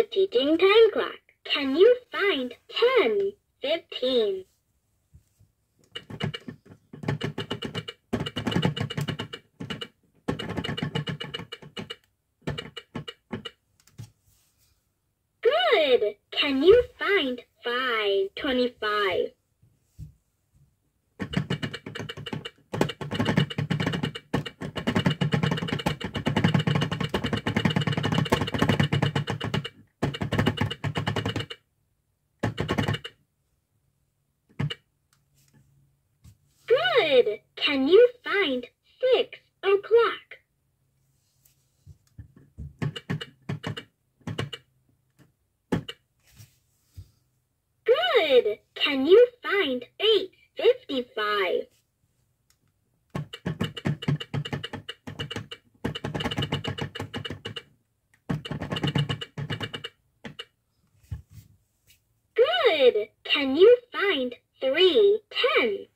the teaching time clock. Can you find 10, 15? Good. Can you find 5, 25? Can you find 6 o'clock? Good. Can you find 8.55? Good. Can you find 3.10?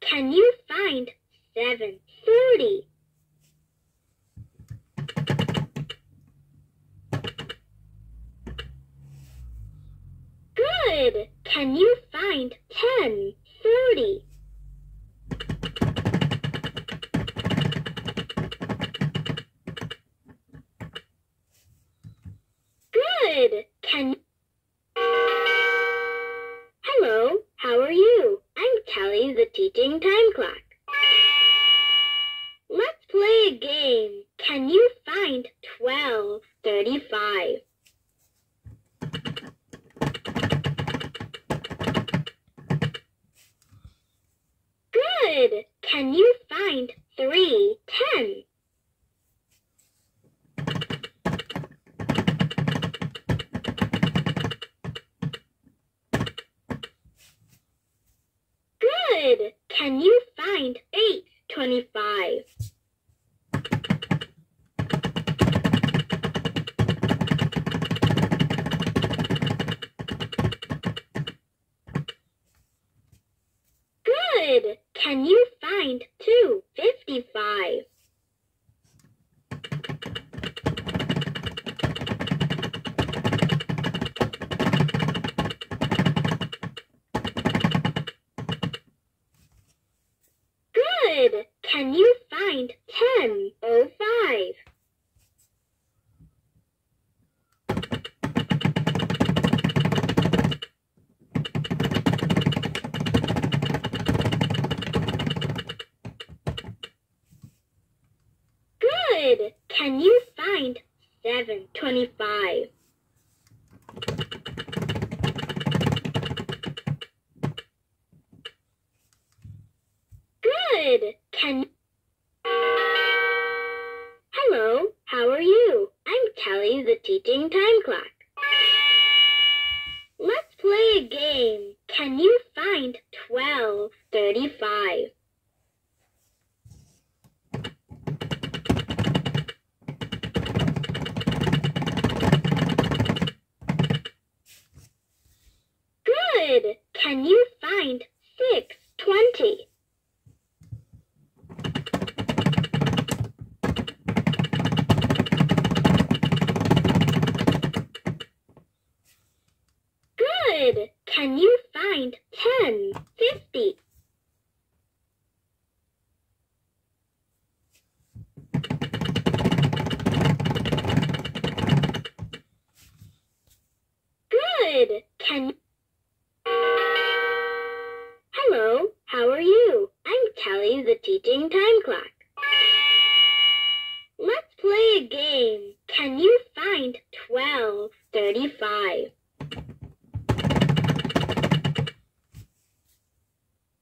Can you find 7.40? Good. Can you find 10.40? The teaching time clock. Let's play a game. Can you find 12.35? Can you find 7.25? Good. Can Hello, how are you? I'm Telly, the teaching time clock. Let's play a game. Can you find 12.35? Good. Can you find 6.20? Good. Can you find 10.50? Good. Can Hello, how are you? I'm Telly, the teaching time clock. Let's play a game. Can you find 12.35?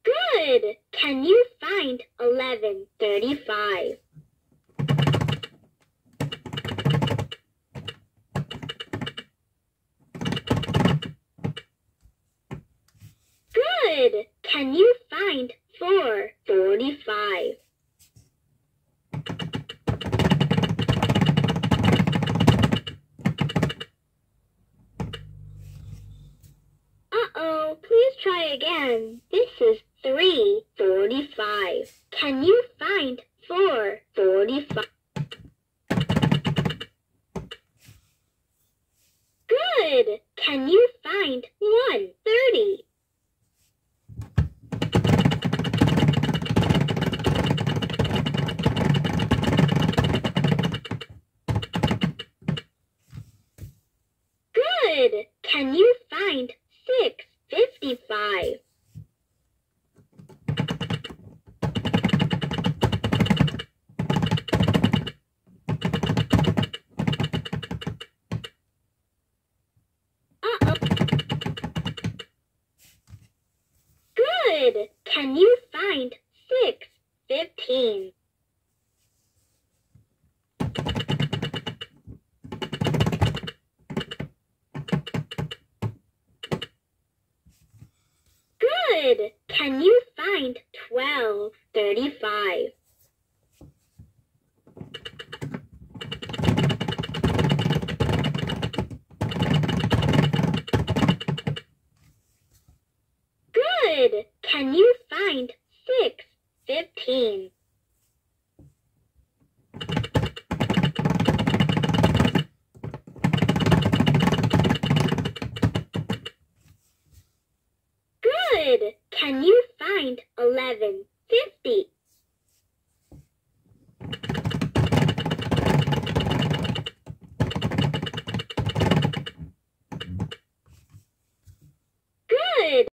Good. Can you find 1135? Good. Can you find 445? Uh-oh, please try again. This is 345. Can you find 445? Good. Can you find 130? Good. Can you find 655? Uh-oh. Good. Can you find 615? Good. Can you find 1235? Good. Can you find 615? Good. Can you find 1150?